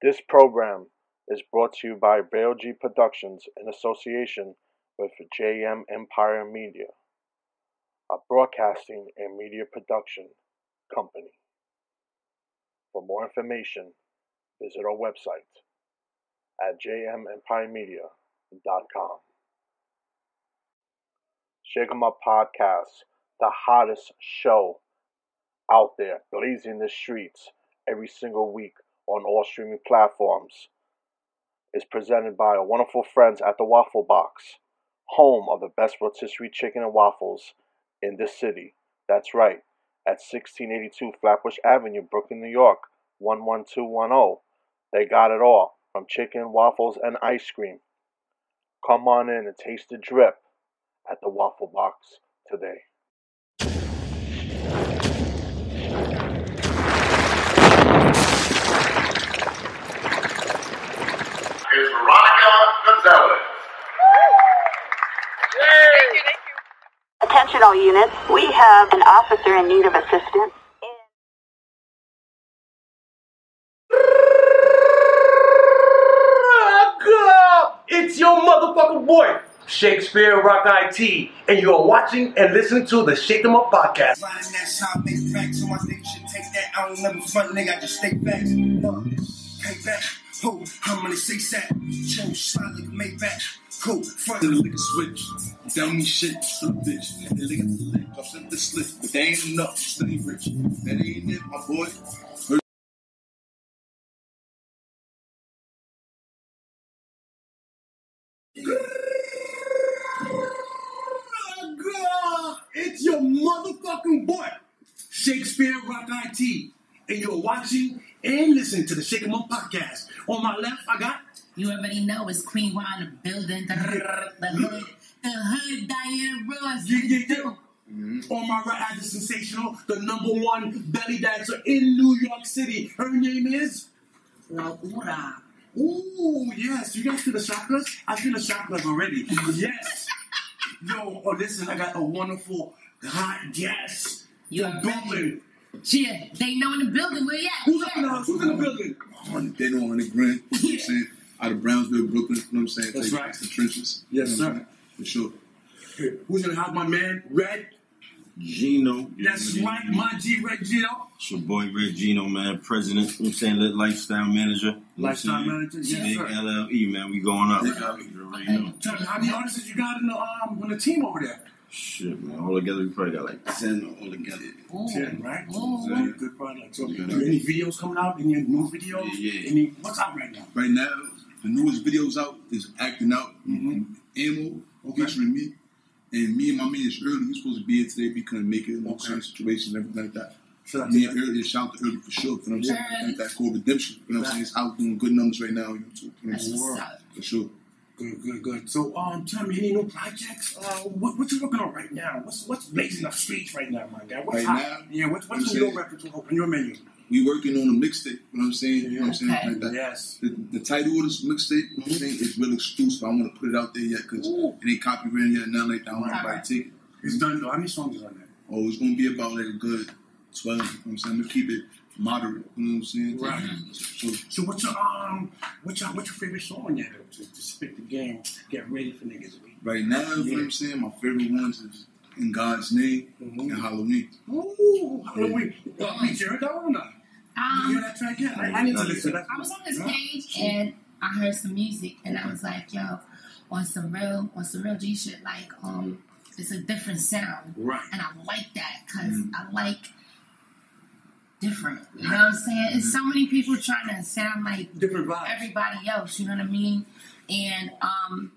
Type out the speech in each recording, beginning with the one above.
This program is brought to you by G Productions in association with JM Empire Media, a broadcasting and media production company. For more information, visit our website at jmempiremedia.com. Shake 'em Up Podcast, the hottest show out there, blazing the streets every single week on all streaming platforms, is presented by our wonderful friends at the Waffle Box, home of the best rotisserie chicken and waffles in this city. That's right, at 1682 Flatbush Avenue, Brooklyn, New York, 11210. They got it all from chicken, waffles, and ice cream. Come on in and taste the drip at the Waffle Box today. Is Veronica Gonzalez. Thank you, thank you. Attention all units, we have an officer in need of assistance. It's your motherfucking boy, Shakespeare Rock IT, and you are watching and listening to the Shake 'em Up podcast. Riding that side, make facts, so my nigga should take that. I don't never front, nigga, I just stay back. Uh, pay back. Who? How many say that? Chill, slide like a Maybach. Cool, front. The liquor switch, tell me shit, some bitch. The liquor slick, I sent the slip, but they ain't enough, stay rich. That ain't it, my boy. It's your motherfucking boy, Shakespeare Rock IT, and you're watching and listen to the Shake 'em Up podcast. On my left, I got You already know it's Queen Why in the building. The, the hood, the hood, Diana Ross. Yeah, yeah, yeah. Mm-hmm. On my right, I have the sensational, the number one belly dancer in New York City. Her name is. Laura. Ooh, yes. You guys feel the chakras? I feel the chakras already. Yes. Yo, oh, listen, I got a wonderful hot guest. You from already- Brooklyn. Yeah, DeyNoe in the building where you at. Who's up in the house? Who's in the building? On they know on the grin, you know what I'm saying? Out of Brownsville, Brooklyn, you know what I'm saying? That's Take right. The trenches. Yes, you know sir. For sure. Who's in the house? My man, Red. Gino. That's right, my G Redgino. It's your boy Redgino, man. President, you know what I'm saying? Lit lifestyle manager. you know what I'm Lifestyle saying? manager, yes, Big sir. LLE, man. We going up. Big You already know. Tell me, how many artists you got in the um on the team over there? Shit, man. All together, we probably got like 10 all together. Ooh. Ten, right? Ooh. Very good product. So, Yeah. any videos coming out? Any new videos? Yeah, yeah. Any what's out right now? Right now, the newest videos out is Acting Out. Mhm. Ammo, Okay. featuring me. And me and my man is early. He was supposed to be here today. We couldn't make it. You know what I'm Okay. saying? Situation and everything like that. Should I Me and early, shout out to early for sure. You know what I'm saying? Yeah. Like that called Redemption. You know what I'm saying? It's out doing good numbers right now on YouTube. You know what I'm saying? For sure. Good, good, good. So, um, tell me any new projects? Uh, what, what you working on right now? What's what's blazing the streets right now, my guy? What's Right hot? now? Yeah, what's what's I'm on your saying- repertoire, on your menu? We working on a mixtape. You know what I'm saying? You know what I'm saying? Okay. Like that. Yes. The, the title of this mixtape, you know what I'm saying, is real exclusive. I don't want to put it out there yet because it ain't copyrighted yet. Nothing like that. I don't want Right. anybody to take it. It's done though. How many songs is on there? Oh, it's gonna be about like a good twelve. You know what I'm saying? I'm gonna keep it moderate. You know what I'm saying? Right. So So what's your um what's your what's your favorite song yet to, to spit the game, get ready for niggas? right now, you know what I'm saying? My favorite ones is In God's Name Mhm. and Halloween. Ooh, Halloween. Me, you heard that one or not? You hear Um, that track yet? I, I need to listen. I was on his Yeah. page and I heard some music and I was like, yo, on some real, on some real G shit, like, um, it's a different sound. Right. And I like that because Mm. I like different. You know what I'm saying? It's so many people trying to sound like Different vibes. everybody else, you know what I mean? And um,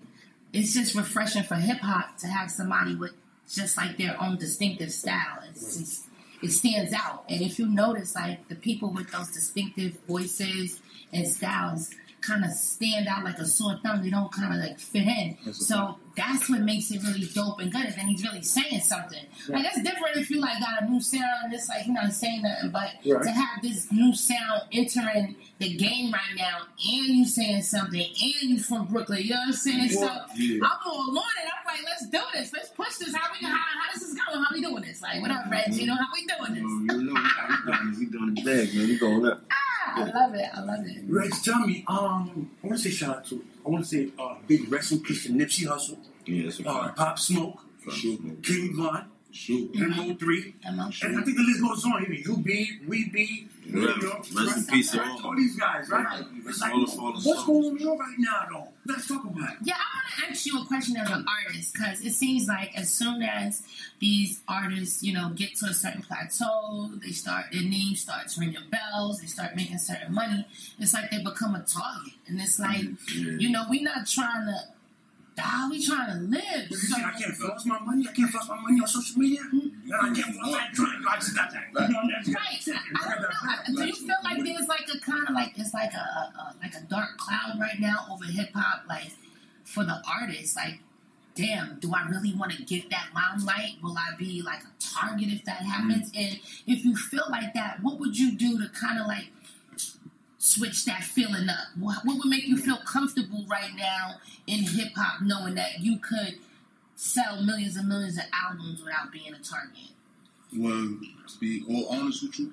it's just refreshing for hip hop to have somebody with just like their own distinctive style. It's just, it stands out. And if you notice, like the people with those distinctive voices and styles kind of stand out like a sore thumb. They don't kind of like fit in. That's so that's what makes it really dope and good. And then he's really saying something. Like that's different if you like got a new sound and it's like you're not saying nothing, but Right. to have this new sound entering the game right now and you saying something and you from Brooklyn, you know what I'm saying? So yeah. I'm all on it. I'm like, let's do this. Let's push this. How we how, how this is going? How we doing this? Like, what up, Reg? You mm-hmm. know how we doing this? Mm-hmm. You know, we doing, we doing the bag, man. We going up. Ah, I love it. I love it. Rex, tell me, um, I want to say shout out to, I want to say, uh, big rest in peace to Nipsey Hussle, Yeah, it's a uh. Pop Smoke, Sure. King Von, Sure. Emerald 3, Emotional. and I think the list goes on. Even UB, We Be, New Right. York, Rest in peace to Right? all. all these guys, right? It's like, All the what's souls. going on right now, though? Let's talk about it. Yeah, I want to ask you a question as an artist because it seems like as soon as these artists, you know, get to a certain plateau, they start their name starts ringing bells, they start making certain money. It's like they become a target, and it's like, mm-hmm. Yeah. you know, we're not trying to die, we trying to live. You So, I can't floss my money. I can't floss my money on social media. Yeah, I can't floss. I trying. I just got that. You know, I Right. I, don't know. Do you feel like there's like a kind of like it's like a, a, like a dark cloud right now over hip hop, like for the artists, like. Damn, do I really want to get that limelight? Will I be like a target if that happens? Mm. And if you feel like that, what would you do to kind of like switch that feeling up? What, what would make you feel comfortable right now in hip hop, knowing that you could sell millions and millions of albums without being a target? Well, to be all honest with you,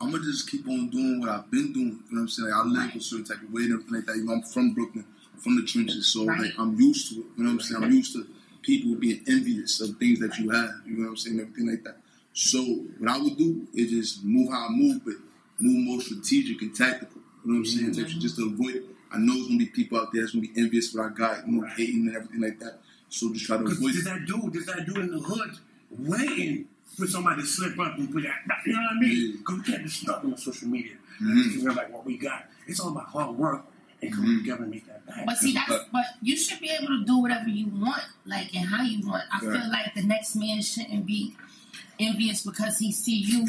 I'm gonna just keep on doing what I've been doing. You know what I'm saying? Like, I live a certain type of way and everything like that. You know, I'm from Brooklyn, I'm from the trenches, so Right. like I'm used to it. You know what I'm saying? I'm used to people being envious of things that you have. You know what I'm saying? Everything like that. So what I would do is just move how I move, but move more strategic and tactical. You know what I'm saying? Just- Just to avoid. I know there's gonna be people out there that's gonna be envious of what I got, you know, hating and everything like that. So just try to Because avoid. there's that dude, there's that dude in the hood waiting for somebody to slip up and put that, you know what I mean? Yeah. Because we can't be stuck on social media. Mhm. We're like what we got. It's all about hard work and coming Mhm. together and make that back. But see, That's that's but you should be able to do whatever you want, like and how you want. I Right. feel like the next man shouldn't be envious because he see you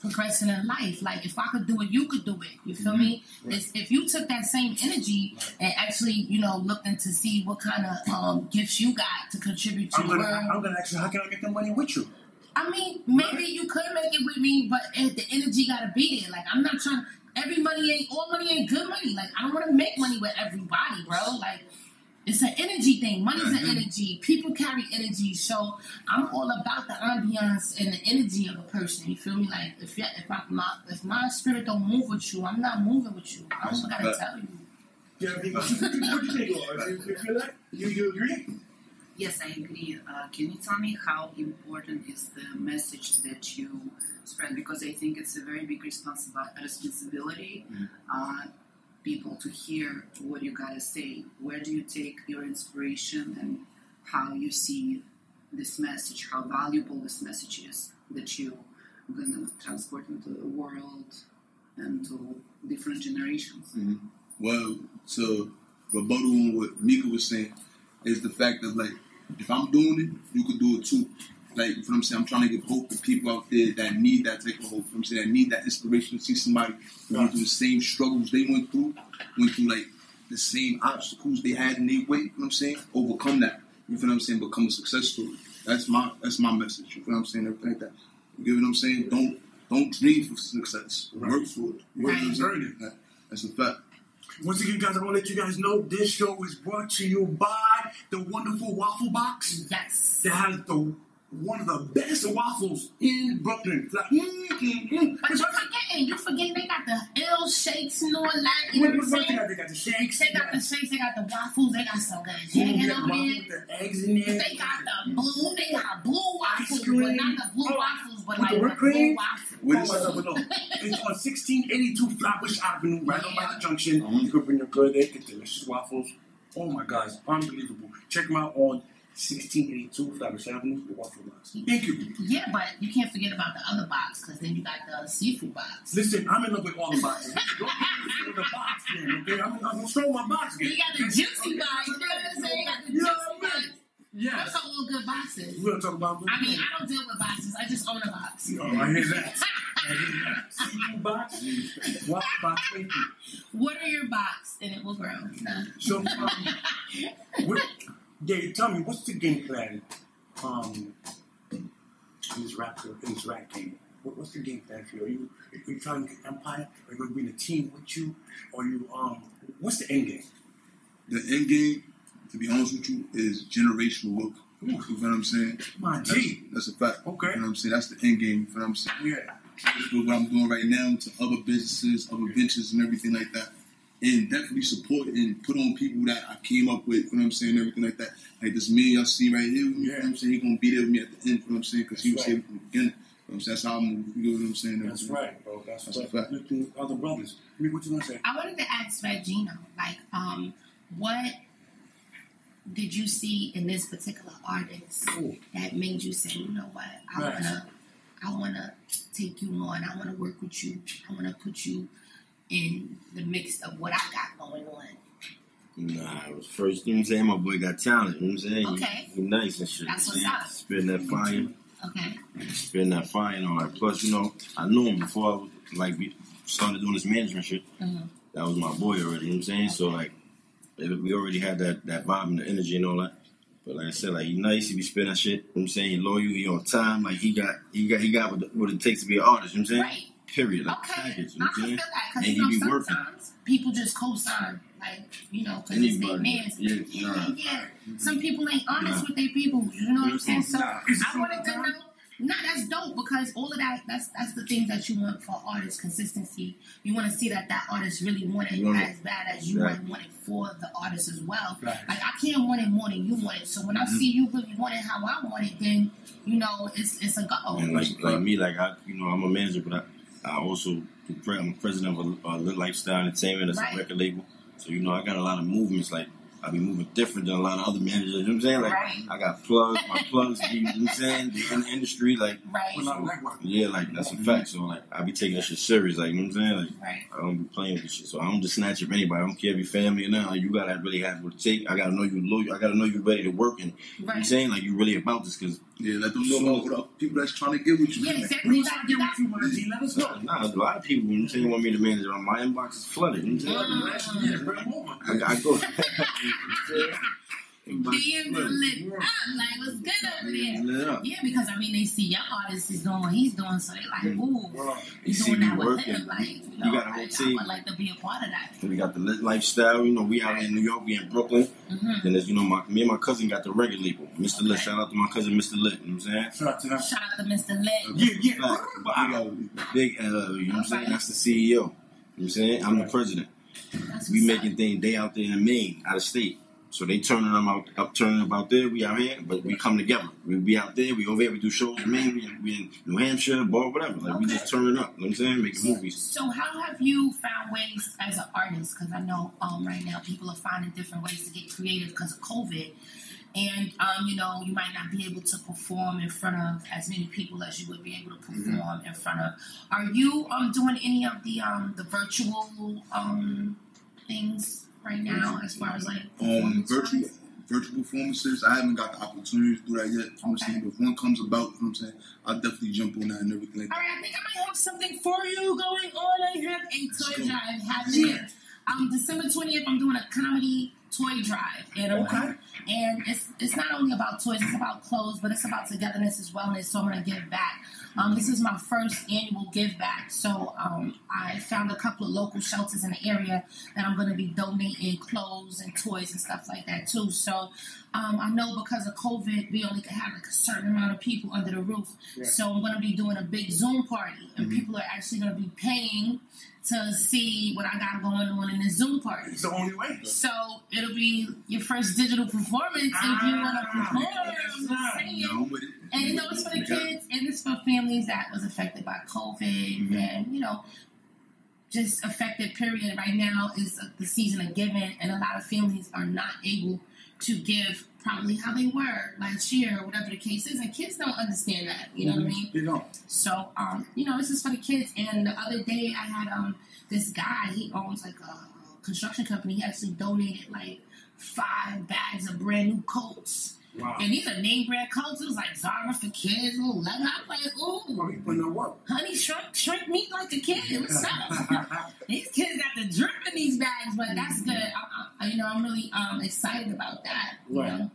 progressing in life. Like if I could do it, you could do it. You feel me? It's, if you took that same energy and actually, you know, looking to see what kind of um, gifts you got to contribute to I'm gonna, world. I'm gonna ask you, how can I make the money with you? I mean, maybe you could make it with me, but the energy gotta be there. Like I'm not trying. Every money ain't all money ain't good money. Like I don't want to make money with everybody, bro. Like it's an energy thing. Money's an energy. People carry energy, so I'm all about the ambiance and the energy of a person. You feel me? Like if you, if I, my if my spirit don't move with you, I'm not moving with you. I don't gotta Right. tell you. Yeah, what do you think? Laura? You feel that? You, you agree? Yes, I agree. Uh, can you tell me how important is the message that you spread? Because I think it's a very big responsibi- responsibility. Uh, people to hear what you gotta say. Where do you take your inspiration and how you see this message? How valuable this message is that you're gonna transport into the world and to different generations. Mm-hmm. Well, so rebuttal on what Mika was saying is the fact that like if I'm doing it, you could do it too. Like you know what I'm saying, I'm trying to give hope to people out there that need that type of hope. You know what I'm saying that need that inspiration to see somebody going through the same struggles they went through, went through like the same obstacles they had in their way. You know what I'm saying? Overcome that. You feel what I'm saying? Become a success story. That's my that's my message. You feel what I'm saying? Everything like that. You get what I'm saying? Don't don't dream for success. Work for it. You know what I'm Right. saying? That- That's a fact. Once again, guys, I want to let you guys know this show is brought to you by the wonderful Waffle Box. Yes. That has the one of the best waffles in Brooklyn. It's like, mm, mm, mm. But you forgetting, you forgetting they got the ill shakes and all that. You know What, what I'm what, what they saying? got? They got the shakes. They got the shakes, they got the waffles, they got some good Ooh, chicken they got over waffle there. with the eggs in there. They got the blue, they got blue waffles, cream. but not the blue Oh, waffles, but with like the the, whipped blue cream? waffles. With Oh, the- my God, but no. It's on 1682 Flatbush Avenue, right on by the junction. Mhm. You can bring your good, they get delicious waffles. Oh my God, it's unbelievable. Check them out on 1682 Flatbush Avenue, the Waffle Box. Thank you. Yeah, but you can't forget about the other box, because then you got the seafood box. Listen, I'm in love with all the boxes. Don't get me with the box game, okay? I'm, I'm gonna show my box game. You got the juicy box, you know what I'm saying? You got the You know juicy what I box. mean? Yes. Those are all good boxes. We're gonna talk about I mean, I don't deal with boxes, I just own a box. Oh, I hear that. I hear that. Seafood box, waffle box, thank you. Water your box, and it will grow. So, um, what, Dave, tell me, what's the game plan um, in this rap in this game? What, what's the game plan for you? Are you are you trying to get Empire? Are you going to bring a team with you? Or you um, what's the end game? The end game, to be honest with you, is generational work. You know what I'm saying? My That's, G. that's a fact. Okay. You know what I'm saying? That's the end game. You know what I'm saying? Yeah. what I'm doing right now to other businesses, other ventures, and everything like that. And definitely support and put on people that I came up with, you know what I'm saying, everything like that. Like this man y'all see right here with me, you know what I'm saying? He gonna be there with me at the end, you know what I'm saying? Because he was That's here from the beginning. You know what I'm saying? That's how I move, you know what I'm saying? That's right, bro. That's, That's a right. fact. Look to other brothers. I mean, what you gonna say? I wanted to ask Redgino, like, um, what did you see in this particular artist Ooh. that made you say, you know what, I Right. wanna, I wanna take you on. I wanna work with you. I wanna put you in the mix of what I got going on. Nah, it was first, you know what I'm saying? My boy got talent, you know what I'm saying? He- Okay. He, nice and shit. That's what's up. saying? That fire. Okay. spitting that fire and all that. Plus, you know, I knew him before I was, like we started doing this management shit. Mhm. That was my boy already. You know what I'm saying? So like, we already had that that vibe and the energy and all that. But like I said, like he nice, he be spitting that shit. You know what I'm saying? He loyal, he on time. Like he got he got he got what, what it takes to be an artist. You know what I'm saying? Right. Period. Like Okay. package. You know I what can I'm feel that And because he you be know working. sometimes people just co-sign, like you know, because it's their Anybody. man's. Yeah, yeah, nah. yeah. Some people ain't honest with their people. You know what I'm saying? So Nah, is it I true wanted to that know. Nah, that's dope because all of that, that's that's the things that you want for artists, consistency. You want to see that that artist really want it You wanna- as bad as you Right. want it for the artist as well. Right. Like I can't want it more than you want it. So when I Mm-hmm. see you really want it how I want it, then you know it's it's a go. And like like me, like I, you know, I'm a manager, but I, I also I'm president of a, a Lit Lifestyle Entertainment. It's Right. a record label, so you know I got a lot of movements. Like I be moving different than a lot of other managers. You know what I'm saying? Like Right. I got plugs, my plugs. You know what I'm saying? They in the industry, like right, Well, not network. yeah, like that's a fact. So like I be taking this shit serious. Like you know what I'm saying? Like right. I don't be playing with this shit. So I don't just snatch up anybody. I don't care if your family or not. Like, you gotta really have what it take. I gotta know you loyal. I gotta know you're ready to work. And you know what I'm saying? Like you really about this because Yeah, let them know about what up people that's trying to get with you. Yeah, exactly. You got, you got, You want to G? Let us know. Nah, a lot of people, you know what I'm saying, want me to manage it. My inbox is flooded. You know what I'm saying? Yeah, bring them over. I, I go. Inbox DMs lit up, like what's good over there? Lit up. Yeah, because I mean they see young artists is doing what he's doing, so they like, ooh, Well, he's You see doing me that with working. him. Like, you You know, got a I, whole I team. would like to be a part of that. We got the lit lifestyle. You know, we out in New York. We in Brooklyn. hmm Then there's, you know, my me and my cousin got the record label, Mr. Lit. Shout out to my cousin, Mr. Lit. You know what I'm saying? shout out to. Shout out to Mr. Lit. Yeah, yeah. Fact. But I got big, uh, you know what I'm saying? That's the CEO. You know what I'm saying? I'm the president. That's We making things they out there in Maine, out of state. So they turning them out, up turning them out there. We out here, but we come together. We be out there. We over here. We do shows in Maine. We in, we in New Hampshire, Ball, whatever. Like we Okay. just turning up. You know what I'm saying? Making movies. So how have you found ways as an artist? Because I know um, right now people are finding different ways to get creative because of COVID. And um, you know, you might not be able to perform in front of as many people as you would be able to perform in front of. Are you um, doing any of the um, the virtual um, things right now, as far as like Um, virtual virtual performances. I haven't got the opportunity to do that yet. You know what I'm saying? But if one comes about, you know what I'm saying, I'll definitely jump on that and everything like All that. I think I might have something for you going on. I have a toy drive happening. Um, December twentieth, I'm doing a comedy toy drive, and Okay. And it's it's not only about toys, it's about clothes, but it's about togetherness as wellness. So I'm gonna give back. Um, this is my first annual give back, so um, I found a couple of local shelters in the area that I'm gonna be donating clothes and toys and stuff like that too. So um, I know because of COVID, we only can have like a certain amount of people under the roof. So I'm going to be doing a big Zoom party, and people are actually going to be paying to see what I got going on in the Zoom party. It's the only way. So it'll be your first digital performance if you want to Ah, perform. yes, I'm saying. You know, it. And you know, it's for the kids and it's for families that was affected by COVID and, you know, just affected period right now is the season of giving and a lot of families are not able to give probably how they were last year or whatever the case is and kids don't understand that you know what i mean They don't. so um you know this is for the kids and the other day i had um this guy he owns like a construction company he actually donated like five bags of brand new coats Wow. and these are name brand coats. It was like Zara for kids, little leather. I'm like, ooh, you putting in work. honey, shrink, shrink me like a kid. What's up? these kids got the drip in these bags, but that's good. I, I, you know, I'm really um, excited about that. You Right. know,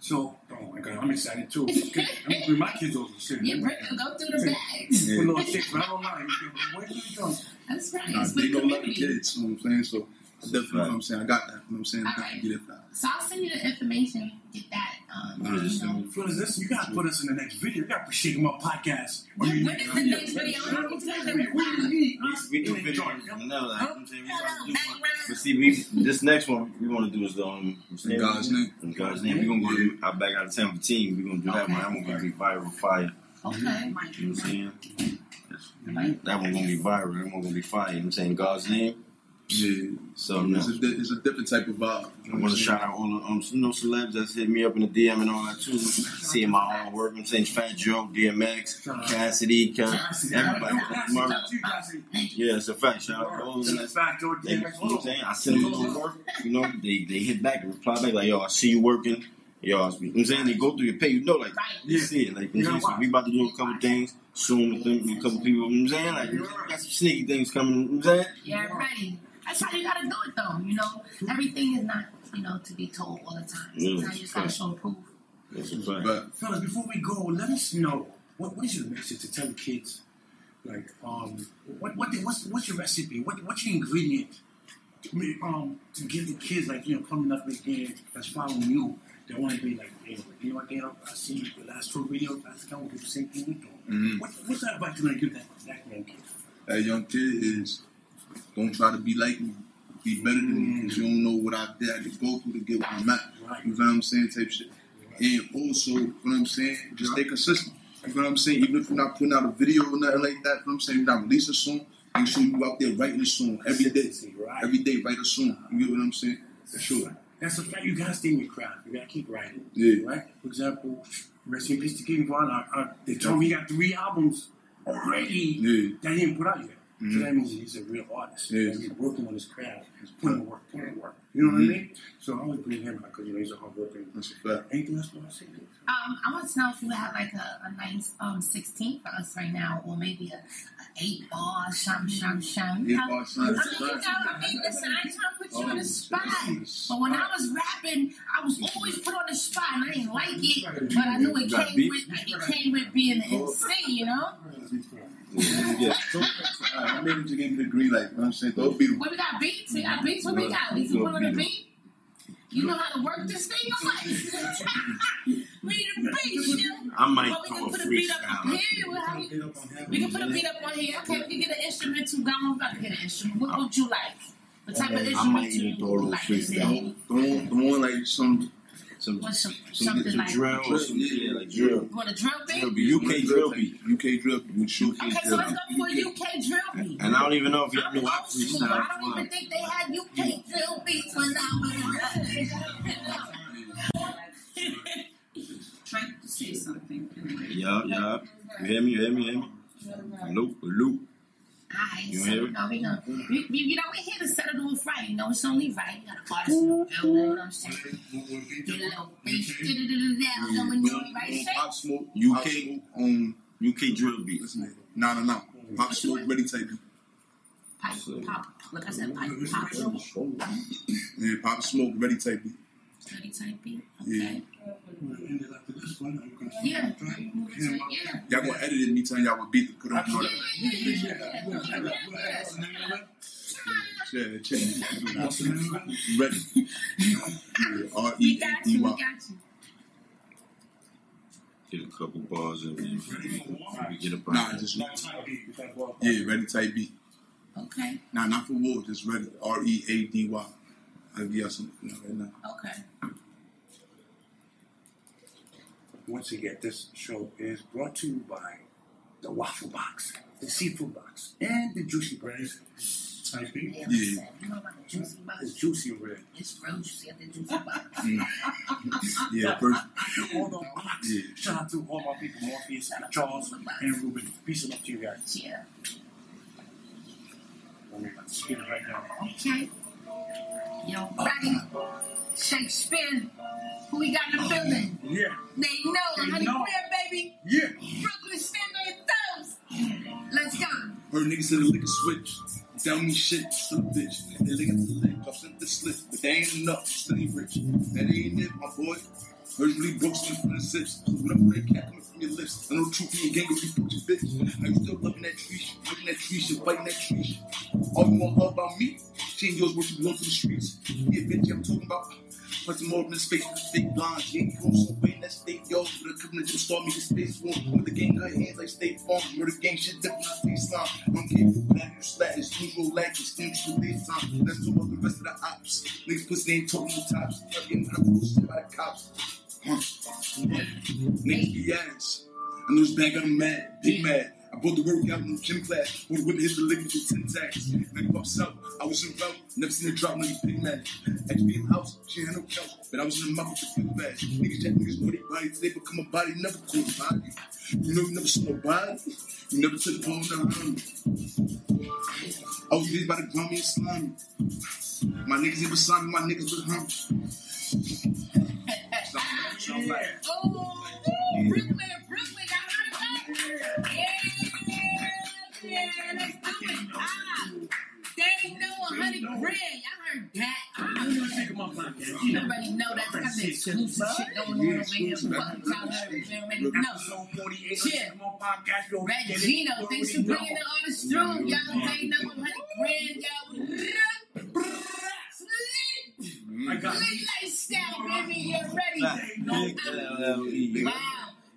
So, oh my God, I'm excited too. I'm gonna bring my kids over shit. yeah, bring them, go through the bags. With little chicks, but I don't mind. Where do you go? That's right. Nah, they the don't love the kids. You know what I'm saying? So Definitely, you know what I'm saying? I got that. You know what I'm saying? All Definitely get it for that. So I'll send you the information. Get that. Um, Yeah, you just know. send me. Listen, you gotta put us in the next video. You gotta put Shake 'em Up podcast. When when is the next video? How many times have we What do you need? We do In the videos like, you know what I'm saying? We try to do one. But see, we this next one we want to do is the um In God's name. In God's name. We're gonna go to I back out of town for team. We're gonna do that one. That one gonna be viral fire. Okay. You know what I'm saying? That one gonna be viral. That one gonna be fire. You know what I'm saying? God's name. Yeah. So It's a, di- it's a different type of vibe. I want to shout out all the um, you know celebs that's hit me up in the DM and all that too. Seeing my hard work. I'm saying Fat Joe, DMX, Cassidy, Cass, everybody. Mark- Yeah, it's a fact. Shout out to all of them. that's- Fact, George, They, you know what I'm saying? I send them a little work. You know, they they hit back and reply back like, yo, I see you working. Yo, I, you know what I'm saying? They go through your pay. You know, like, you Yeah. see it. Like, you know, what I'm saying? so we about to do a couple things soon with them, with a couple people. You know what I'm saying? Like, got some sneaky things coming. You know what I'm saying? Yeah, ready. That's how you gotta do it, though. You know, everything is not, you know, to be told all the time. Yeah, Sometimes you just gotta fact. show proof. That's a fact. But Fellas, before we go, let us know what, what is your message to tell the kids? Like, um, what what the, what's what's your recipe? What what's your ingredient? To make, um, to give the kids like you know coming up with again that's following you. They want to be like, hey, you know what, Dana? I see the last two videos. Last time we did the same thing we do. Mhm. What, what's that advice you want to give that that young kid? that young kid is don't try to be like me. Be better than me because you don't know what I did. I to go through to get where I'm at. Right. You know what I'm saying? Type shit. And also, you know what I'm saying? Just stay consistent. You know what I'm saying? Even if you're not putting out a video or nothing like that, you know what I'm saying? You're not releasing a song. Make sure you out there writing a song every day. Every day, write a song. You get what I'm saying? For sure. That's a fact. You gotta stay in your craft. You gotta keep writing. Yeah. Right? For example, rest in peace to King Von. I, I, they told me he got three albums already Yeah. that he didn't put out yet. So Mhm. that means he's a real artist. Yeah. And He's working on his craft. He's putting work, putting work. You know what Mhm. I mean? So I always bring him out because you know he's a hard worker. That's a fact. Anything else you want to say? Um, I want to know if you have like a, a nice um 16 for us right now, or maybe a, a eight ball, shum shum shum. Eight You know? ball, I shum, mean, shum. you know, I mean, listen, I ain't trying to put you on the Oh, spot, but when I was rapping, I was always put on the spot, and I didn't like it, but I knew it came with it came with being an MC, you know. Yeah. So, alright, I made him to give me the green light. You know what I'm saying? Don't beat him. We got beats? We got beats. What we got? We can put on beat. You know how to work this thing, or what? we need a beat, shit. I might Well, we can put a beat up on here. We, we can put a beat up on here. Okay, we can get an instrument too. Go on, gotta get an instrument. What would you like? What type of I instrument might you even throw a little like? freestyle. Don't, don't like some. Some, What's some, some, something some like? drill or some, yeah, like drill. You want a drill Drill beat? beat. UK drill beat. UK drill beat. We shoot Okay, so let's go for a UK drill beat. And I don't even know if y'all I'm knew I freestyle. I don't even think they had UK drill beats when I Try to say something. Anyway. Yeah, yeah. You hear me? You hear me? You hear me? Hello, hello. Alright, You so hear you it? know, we gonna, we, we, you know, we're here to settle the this right. You know, it's only right. You got a artist in the building, mm-hmm. you know what I'm saying? Get a little bass, da-da-da-da-da, coming in, right? Shake? Pop Smoke, UK. Pop on UK um, drill beat. listen, no, no, no. Pop Smoke ready type beat. Pipe, pop, like I said, pipe, pop, steady Yeah, Pop Smoke ready type beat. type beat. Yeah. Okay. Yeah. Yeah. Yeah. Y'all gonna edit it me telling y'all what beat to put on. Yeah, yeah, yeah, yeah, yeah, yeah. Yeah, check. Ready. Yeah, R We E A got D you, we Y. got you. Get a couple bars in me. We get up Nah, out just Yeah. yeah, ready type beat. Okay, Nah, not for war, just ready. R E A D Y. I'll give y'all some you know, right now. okay. Once again, this show is brought to you by the Waffle Box, the Seafood Box, and the Juicy Breads. Type beat. Yeah, Yeah. you know about the juicy It's juicy bread. It's real juicy at the juicy box. Mm. Yeah, first. All the box. Yeah. Shout out to all my people, Morpheus, Charles, and Ruben. Peace and love to you guys. Yeah. I'm about to spin it right now. Okay. Yo, ready? Uh-huh. Shakespeare. Who we got in the building? Yeah. They know. They Honey know. Baby. Yeah. Brooklyn, stand on your thumbs. Let's go. Heard niggas in the liquor switch. Tell me shit, some bitch. They lick at the lick, I sent the slip. But they ain't enough, still ain't rich. That ain't it, my boy. Really broke some from the sips. So whatever they can't coming from your lips. I know the truth in your gang if you put your bitch. Are you still loving that tree? shit, Loving that tree shit, biting that tree shit. All you want all about me? She ain't yours what you belong to the streets. Yeah, bitch, I'm talking about. Some more the space with the fake blonde. She ain't going somewhere, let's stay yo. A couple of just start me the space one. With the in her hands like State Farm. Murder gang shit different, I stay slime. Care if black you slat, it's usual lack, it's for this time. Let's talk about the rest of the ops. Niggas pussy ain't talking no tops. Fucking hundred shit by the cops. Huh. Niggas be ass. I know this bag got him mad, big mad. I brought the workout in gym class. Would have hit the liquor with 10 tags. Nigga up I was in route. Never seen a drop, nigga big mad. XB in house, she had no couch. But I was in the mouth with the bag. Niggas jack niggas know they body. Today become a body, never a body. You know you never saw a body. You never took a bone down. I was raised by the grummy and slimy. My niggas ain't beside me, my niggas was hungry. Something that. Oh, exclusive shit going on over here. Fuck, y'all heard it. You already know. Shit. Redgino, thanks for bringing the artist through. Y'all know a hundred grand. Y'all. Lit lifestyle, baby. You're ready? Wow.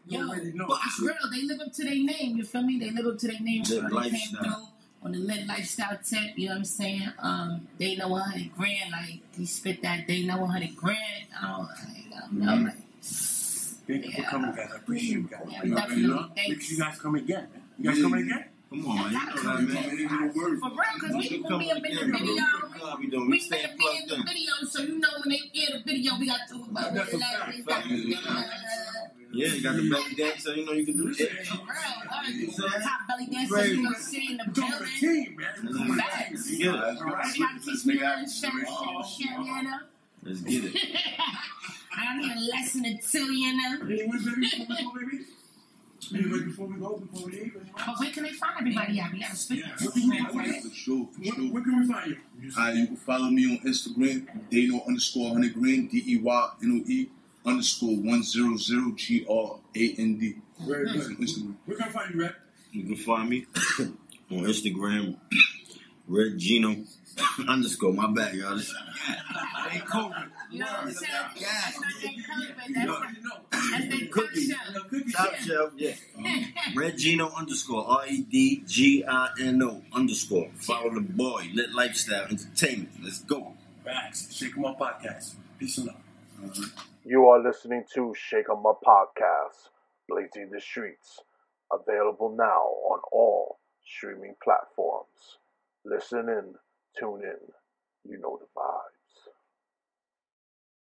Yo, but girl, they live up to their name. You feel me? They live up to their name. They came through on the lit lifestyle tip. You know what I'm saying? Um, DeyNoe 100 grand. Like he spit that. DeyNoe 100 grand. I don't, I don't know. Like, Thank you for coming, guys. I appreciate you guys. Yeah, You definitely. know, Thanks. Make sure you guys come again. man. You guys coming again? Come on, man. You know that, man. It ain't no word. For real, because we Keep gonna be up coming in the again, bro. video. How we doing? We We finna staying be in the video, so you know when they hear the video, we got to talk about That's it. A Like, fact. we got- Fact. Yeah, you got the belly dance, so you know you can do it. For real, alright. Top belly dancer, Crazy. you know, sit in the We're doing a building. team, man. Facts. You get it. Everybody teach me a little shit, shit, shit, you know. Let's get it. I don't need a lesson or two, you know. Anyways, baby, before we baby. Anyway, before we go, before we leave, anyway. But where can they find everybody at? We gotta speak. Yeah, where can we find you? For sure, for Where, sure. where can we find you? Uh, you can follow me on Instagram, DeyNoe underscore 100 grand, D E Y N O E underscore 100 G R A N D. Very That's good. on Instagram. Where can I find you, Rep? You can find me on Instagram, Redgino underscore. My bad, y'all. This- Hey, COVID. You know what I'm saying? Yeah. That's not their COVID. You That's already know. that's their Cookie. culture. Cookie Top shit. shelf, yeah. Um, Redgino underscore R E D G I N O underscore. Follow the boy. Lit Lifestyle Entertainment. Let's go. Facts. Shake 'em up podcast. Peace and love. Uh-huh. You are listening to Shake 'em Up Podcast, Blazing the Streets, available now on all streaming platforms. Listen in, tune in, you know the vibe.